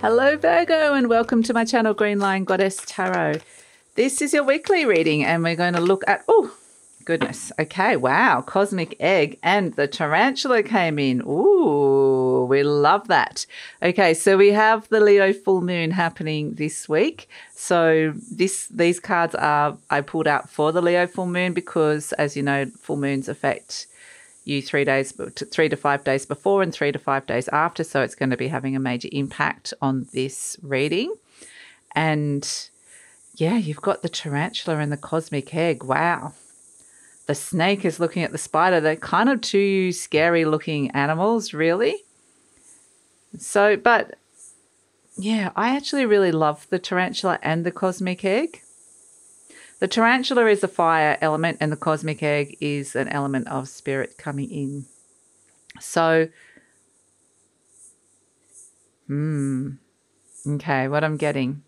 Hello, Virgo, and welcome to my channel, Green Lion Goddess Tarot. This is your weekly reading, and we're going to look at, oh, goodness. Okay, wow, Cosmic Egg, and the tarantula came in. Ooh, we love that. Okay, so we have the Leo full moon happening this week. So this these cards are I pulled out for the Leo full moon because, as you know, full moons affect you three days, three to five days before and three to five days after. So it's going to be having a major impact on this reading. And yeah, you've got the tarantula and the cosmic egg. Wow. The snake is looking at the spider. They're kind of two scary looking animals, really. So, but yeah, I actually really love the tarantula and the cosmic egg. The tarantula is a fire element, and the cosmic egg is an element of spirit coming in. So, hmm, okay, what I'm getting.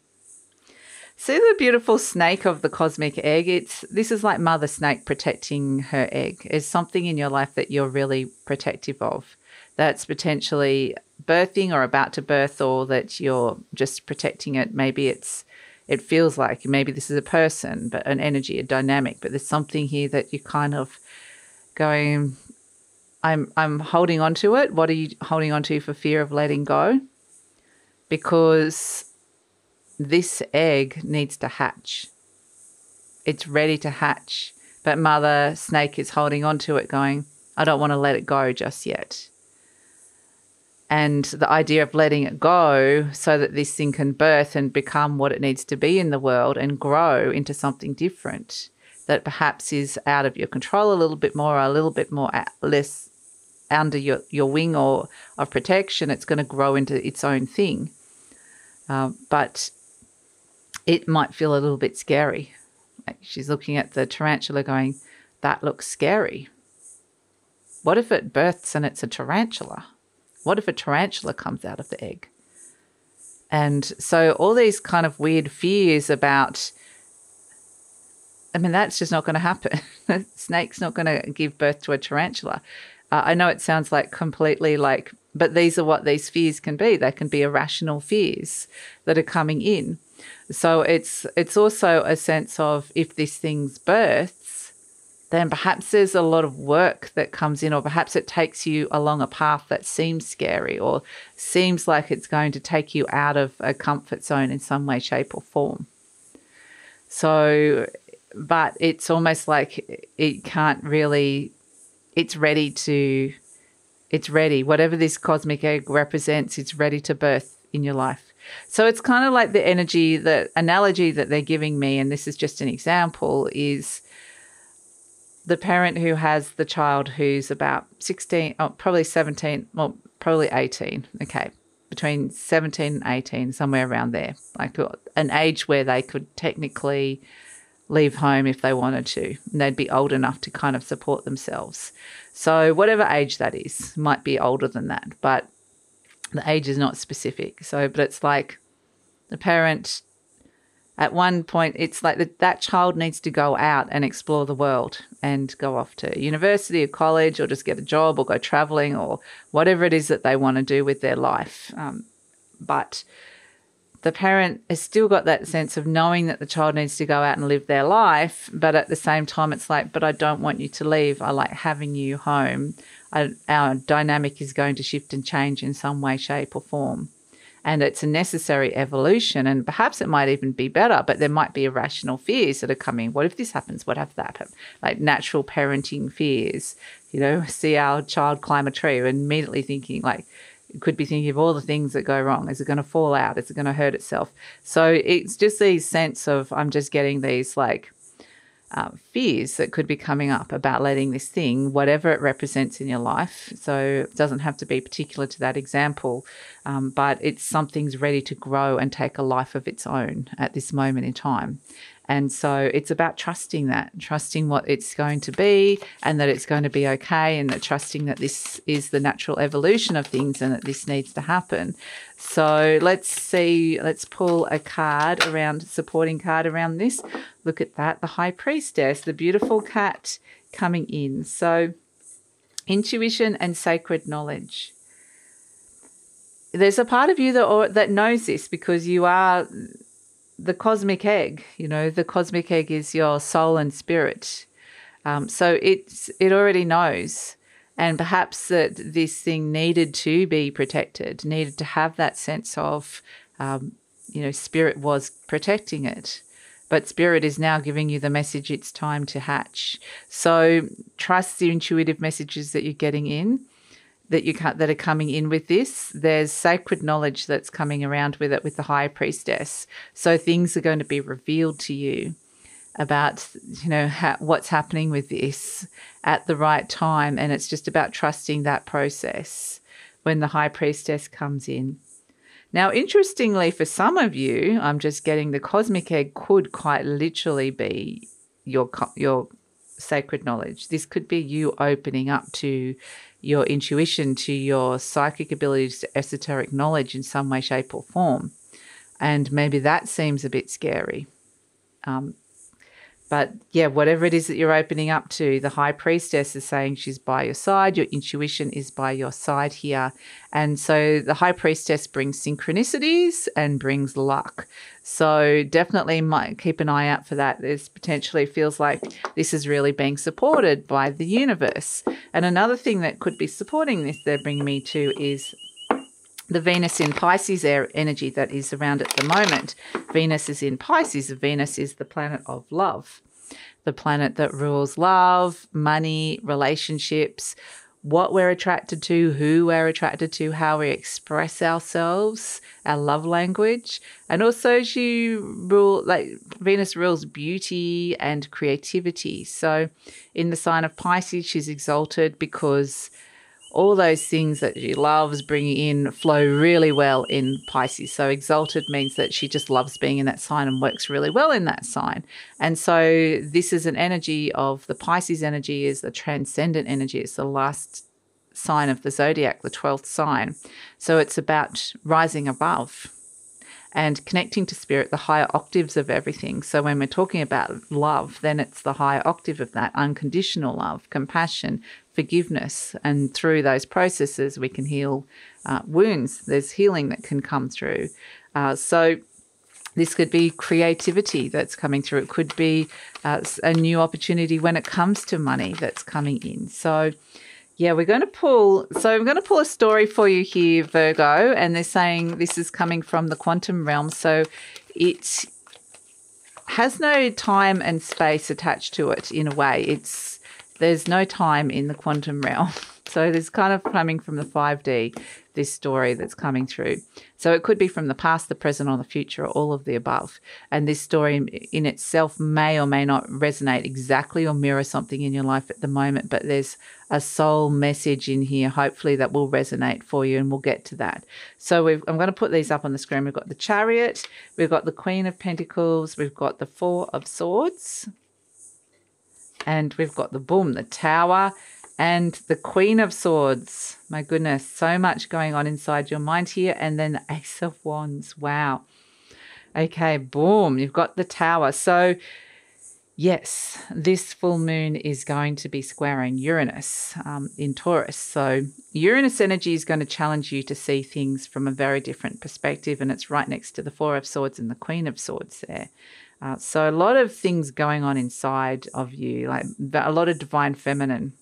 See the beautiful snake of the cosmic egg? It's this is like mother snake protecting her egg. Is something in your life that you're really protective of. That's potentially birthing or about to birth, or that you're just protecting it. Maybe it's it feels like maybe this is a person, but an energy, a dynamic, but there's something here that you're kind of going, I'm I'm holding on to it. What are you holding on to for fear of letting go? Because this egg needs to hatch. It's ready to hatch, but mother snake is holding on to it, going, I don't want to let it go just yet and the idea of letting it go so that this thing can birth and become what it needs to be in the world and grow into something different that perhaps is out of your control a little bit more or a little bit more less under your, your wing or of protection it's going to grow into its own thing. Uh, but it might feel a little bit scary. Like she's looking at the tarantula going that looks scary. What if it births and it's a tarantula what if a tarantula comes out of the egg? And so all these kind of weird fears about I mean, that's just not going to happen. Snake's not going to give birth to a tarantula. Uh, I know it sounds like completely like, but these are what these fears can be. They can be irrational fears that are coming in. So it's it's also a sense of if this thing's birth, then perhaps there's a lot of work that comes in, or perhaps it takes you along a path that seems scary or seems like it's going to take you out of a comfort zone in some way, shape, or form. So, but it's almost like it can't really, it's ready to, it's ready. Whatever this cosmic egg represents, it's ready to birth in your life. So it's kind of like the energy, the analogy that they're giving me, and this is just an example, is the parent who has the child who's about 16, oh, probably 17, well, probably 18. Okay. Between 17 and 18, somewhere around there. Like uh, an age where they could technically leave home if they wanted to. And they'd be old enough to kind of support themselves. So, whatever age that is, might be older than that. But the age is not specific. So, but it's like the parent at one point it's like that, that child needs to go out and explore the world and go off to university or college or just get a job or go traveling or whatever it is that they want to do with their life. Um, but the parent has still got that sense of knowing that the child needs to go out and live their life but at the same time it's like but i don't want you to leave. I like having you home. I, our dynamic is going to shift and change in some way shape or form and it's a necessary evolution and perhaps it might even be better but there might be irrational fears that are coming. What if this happens? What if that happens like natural parenting fears? You know see our child climb a tree and immediately thinking like could be thinking of all the things that go wrong. Is it going to fall out? Is it going to hurt itself? So it's just these sense of i'm just getting these like uh, fears that could be coming up about letting this thing, whatever it represents in your life, so it doesn't have to be particular to that example, um, but it's something's ready to grow and take a life of its own at this moment in time. And so it's about trusting that, trusting what it's going to be and that it's going to be okay, and that trusting that this is the natural evolution of things and that this needs to happen. So let's see, let's pull a card around, supporting card around this. Look at that, the High Priestess, the beautiful cat coming in. So intuition and sacred knowledge. there's a part of you that or, that knows this because you are the cosmic egg. You know, the cosmic egg is your soul and spirit. Um, so it's it already knows, and perhaps that this thing needed to be protected, needed to have that sense of, um, you know, spirit was protecting it. But spirit is now giving you the message it's time to hatch. So trust the intuitive messages that you're getting in that you that are coming in with this. There's sacred knowledge that's coming around with it with the high priestess. So things are going to be revealed to you about you know ha- what's happening with this at the right time, and it's just about trusting that process when the high priestess comes in. Now, interestingly, for some of you, I'm just getting the cosmic egg could quite literally be your your sacred knowledge. This could be you opening up to your intuition, to your psychic abilities, to esoteric knowledge in some way, shape, or form. And maybe that seems a bit scary. Um, but yeah, whatever it is that you're opening up to, the high priestess is saying she's by your side. Your intuition is by your side here. And so the high priestess brings synchronicities and brings luck. So definitely might keep an eye out for that. This potentially feels like this is really being supported by the universe. And another thing that could be supporting this, they're bringing me to, is the Venus in Pisces energy that is around at the moment. Venus is in Pisces. Venus is the planet of love, the planet that rules love, money, relationships, what we're attracted to, who we're attracted to, how we express ourselves, our love language. And also she rule like Venus rules beauty and creativity. So in the sign of Pisces, she's exalted because all those things that she loves bringing in flow really well in Pisces. So exalted means that she just loves being in that sign and works really well in that sign. And so this is an energy of the Pisces energy is the transcendent energy. It's the last sign of the zodiac, the 12th sign. So it's about rising above and connecting to spirit, the higher octaves of everything. So when we're talking about love, then it's the higher octave of that unconditional love, compassion, forgiveness. And through those processes, we can heal uh, wounds. There's healing that can come through. Uh, so this could be creativity that's coming through. It could be uh, a new opportunity when it comes to money that's coming in. So, yeah, we're going to pull. So, I'm going to pull a story for you here, Virgo, and they're saying this is coming from the quantum realm. So, it has no time and space attached to it in a way. It's there's no time in the quantum realm. So there's kind of coming from the 5D, this story that's coming through. So it could be from the past, the present, or the future, or all of the above. And this story in itself may or may not resonate exactly or mirror something in your life at the moment, but there's a soul message in here, hopefully, that will resonate for you, and we'll get to that. So I'm going to put these up on the screen. We've got the Chariot, we've got the Queen of Pentacles, we've got the Four of Swords and we've got the boom, the tower, and the Queen of Swords. My goodness, so much going on inside your mind here. And then the Ace of Wands. Wow. Okay, boom, you've got the tower. So, yes, this full moon is going to be squaring Uranus um, in Taurus. So, Uranus energy is going to challenge you to see things from a very different perspective. And it's right next to the Four of Swords and the Queen of Swords there. Uh, so a lot of things going on inside of you, like a lot of divine feminine.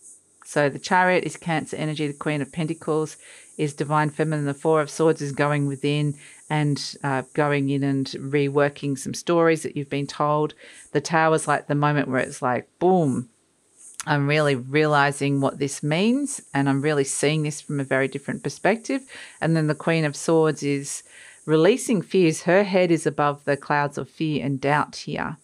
So the chariot is Cancer energy, the Queen of Pentacles is divine feminine, the Four of Swords is going within and uh, going in and reworking some stories that you've been told. The Tower is like the moment where it's like, boom, I'm really realizing what this means and I'm really seeing this from a very different perspective. And then the Queen of Swords is releasing fears. Her head is above the clouds of fear and doubt here.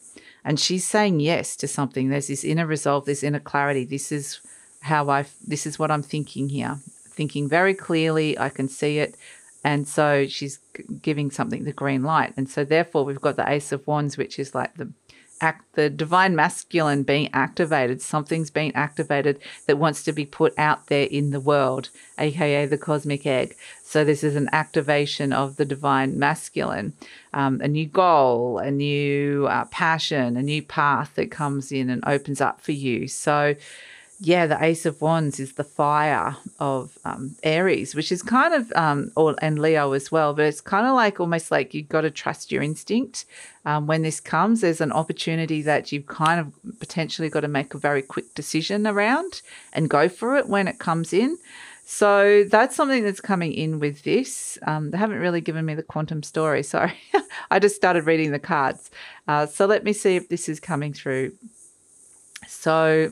And she's saying yes to something. There's this inner resolve, this inner clarity. This is how I, this is what I'm thinking here. Thinking very clearly, I can see it. And so she's giving something the green light. And so therefore, we've got the Ace of Wands, which is like the act the divine masculine being activated something's being activated that wants to be put out there in the world aka the cosmic egg. So this is an activation of the divine masculine. Um, a new goal a new uh, passion a new path that comes in and opens up for you. So yeah, the Ace of Wands is the fire of um, Aries, which is kind of, um, or and Leo as well. But it's kind of like almost like you've got to trust your instinct. Um, when this comes, there's an opportunity that you've kind of potentially got to make a very quick decision around and go for it when it comes in. So that's something that's coming in with this. Um, they haven't really given me the quantum story. Sorry, I just started reading the cards. Uh, so let me see if this is coming through. So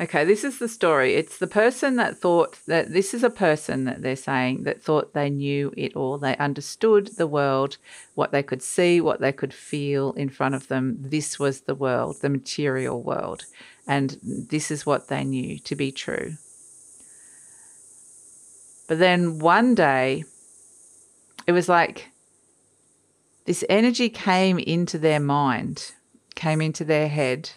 Okay, this is the story. It's the person that thought that this is a person that they're saying that thought they knew it all. They understood the world, what they could see, what they could feel in front of them. This was the world, the material world. And this is what they knew to be true. But then one day, it was like this energy came into their mind, came into their head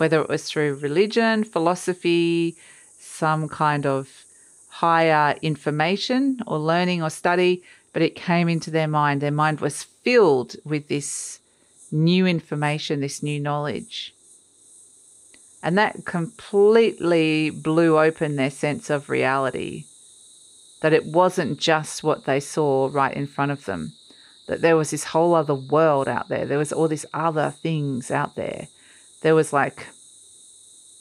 whether it was through religion, philosophy, some kind of higher information or learning or study, but it came into their mind. Their mind was filled with this new information, this new knowledge. And that completely blew open their sense of reality. That it wasn't just what they saw right in front of them, that there was this whole other world out there. There was all these other things out there there was like,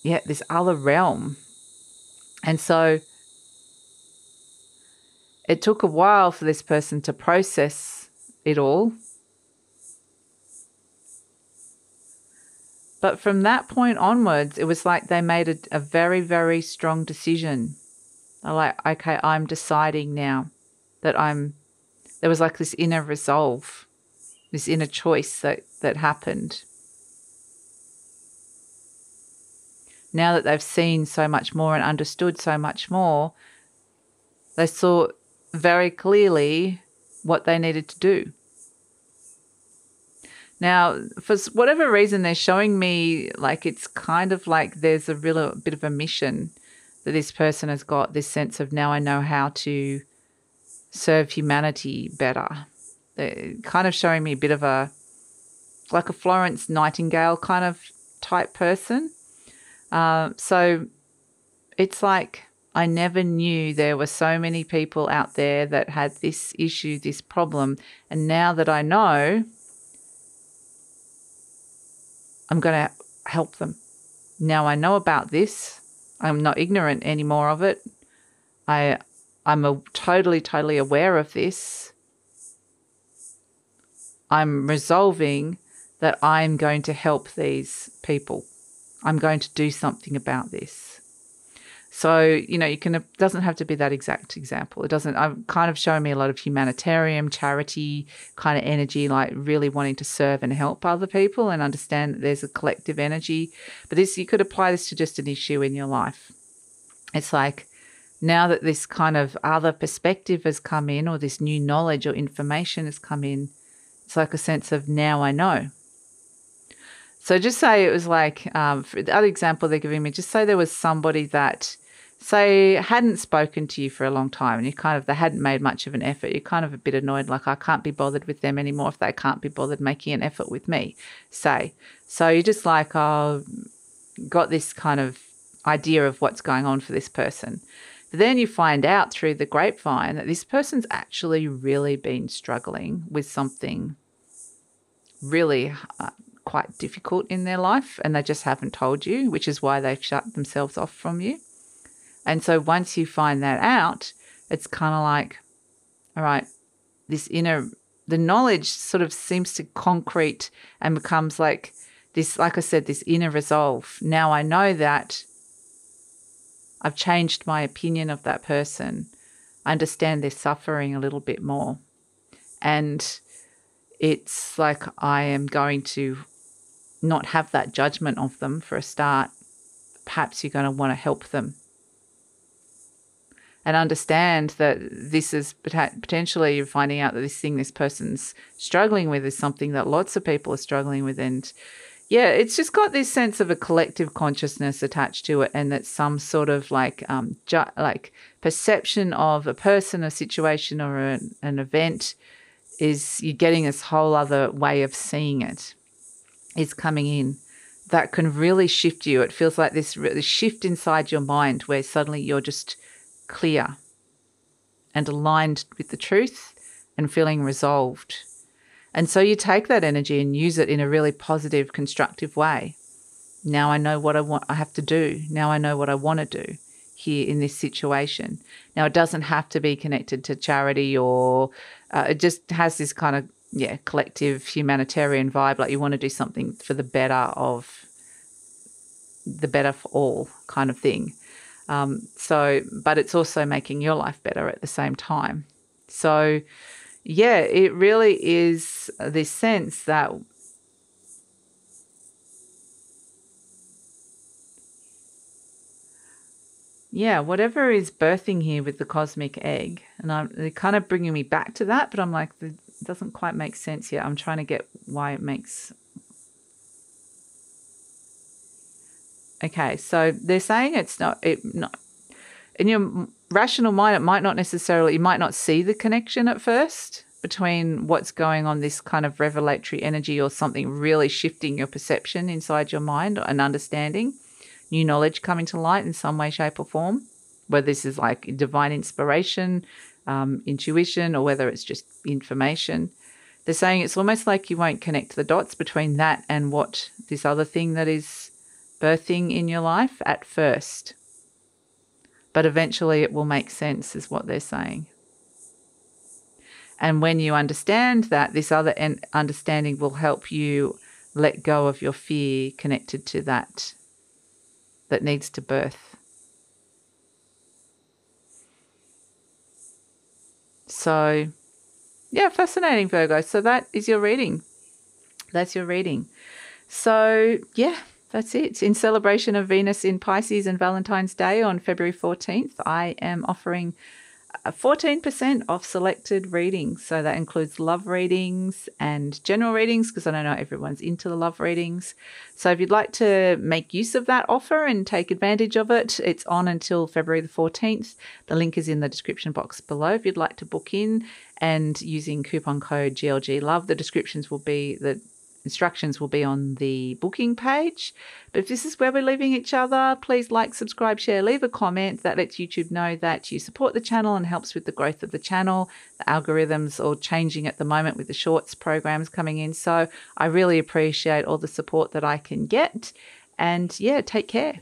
yeah, this other realm. And so it took a while for this person to process it all. But from that point onwards, it was like they made a, a very, very strong decision. They're like, okay, I'm deciding now that I'm. There was like this inner resolve, this inner choice that, that happened. Now that they've seen so much more and understood so much more, they saw very clearly what they needed to do. Now, for whatever reason, they're showing me like it's kind of like there's a real bit of a mission that this person has got this sense of now I know how to serve humanity better. They're kind of showing me a bit of a like a Florence Nightingale kind of type person uh, so it's like I never knew there were so many people out there that had this issue, this problem. And now that I know, I'm going to help them. Now I know about this. I'm not ignorant anymore of it. I I'm a, totally totally aware of this. I'm resolving that I'm going to help these people. I'm going to do something about this. So, you know, you can, it doesn't have to be that exact example. It doesn't, I'm kind of showing me a lot of humanitarian, charity kind of energy, like really wanting to serve and help other people and understand that there's a collective energy. But this, you could apply this to just an issue in your life. It's like, now that this kind of other perspective has come in, or this new knowledge or information has come in, it's like a sense of now I know. So just say it was like um, for the other example they're giving me. Just say there was somebody that say hadn't spoken to you for a long time and you kind of they hadn't made much of an effort you're kind of a bit annoyed like i can't be bothered with them anymore if they can't be bothered making an effort with me say so you're just like oh got this kind of idea of what's going on for this person but then you find out through the grapevine that this person's actually really been struggling with something really uh, quite difficult in their life and they just haven't told you, which is why they've shut themselves off from you. And so once you find that out, it's kind of like, all right, this inner, the knowledge sort of seems to concrete and becomes like this, like I said, this inner resolve. Now I know that I've changed my opinion of that person. I understand their suffering a little bit more. And it's like I am going to not have that judgment of them for a start, perhaps you're going to want to help them. And understand that this is potentially you're finding out that this thing this person's struggling with is something that lots of people are struggling with. And yeah, it's just got this sense of a collective consciousness attached to it, and that some sort of like um, ju- like perception of a person, a situation, or an, an event is you're getting this whole other way of seeing it is coming in that can really shift you. It feels like this really shift inside your mind where suddenly you're just clear and aligned with the truth and feeling resolved. And so you take that energy and use it in a really positive, constructive way. Now I know what I want I have to do. Now I know what I want to do here in this situation. Now it doesn't have to be connected to charity or uh, it just has this kind of yeah, collective humanitarian vibe like you want to do something for the better of the better for all kind of thing. Um, so, but it's also making your life better at the same time. So, yeah, it really is this sense that yeah, whatever is birthing here with the cosmic egg, and I'm they're kind of bringing me back to that, but I'm like, it doesn't quite make sense yet. I'm trying to get why it makes. Okay, so they're saying it's not it not in your rational mind. It might not necessarily you might not see the connection at first between what's going on, this kind of revelatory energy, or something really shifting your perception inside your mind and understanding new knowledge coming to light in some way, shape, or form, whether this is like divine inspiration, um, intuition, or whether it's just information. They're saying it's almost like you won't connect the dots between that and what this other thing that is birthing in your life at first. But eventually it will make sense, is what they're saying. And when you understand that, this other understanding will help you let go of your fear connected to that that needs to birth. So, yeah, fascinating, Virgo. So, that is your reading. That's your reading. So, yeah, that's it. In celebration of Venus in Pisces and Valentine's Day on February 14th, I am offering Uh, 14% off selected readings. So that includes love readings and general readings because I don't know everyone's into the love readings. So if you'd like to make use of that offer and take advantage of it, it's on until February the 14th. The link is in the description box below if you'd like to book in and using coupon code GLG Love. The descriptions will be the Instructions will be on the booking page. But if this is where we're leaving each other, please like, subscribe, share, leave a comment that lets YouTube know that you support the channel and helps with the growth of the channel. The algorithms are changing at the moment with the shorts programs coming in. So I really appreciate all the support that I can get. And yeah, take care.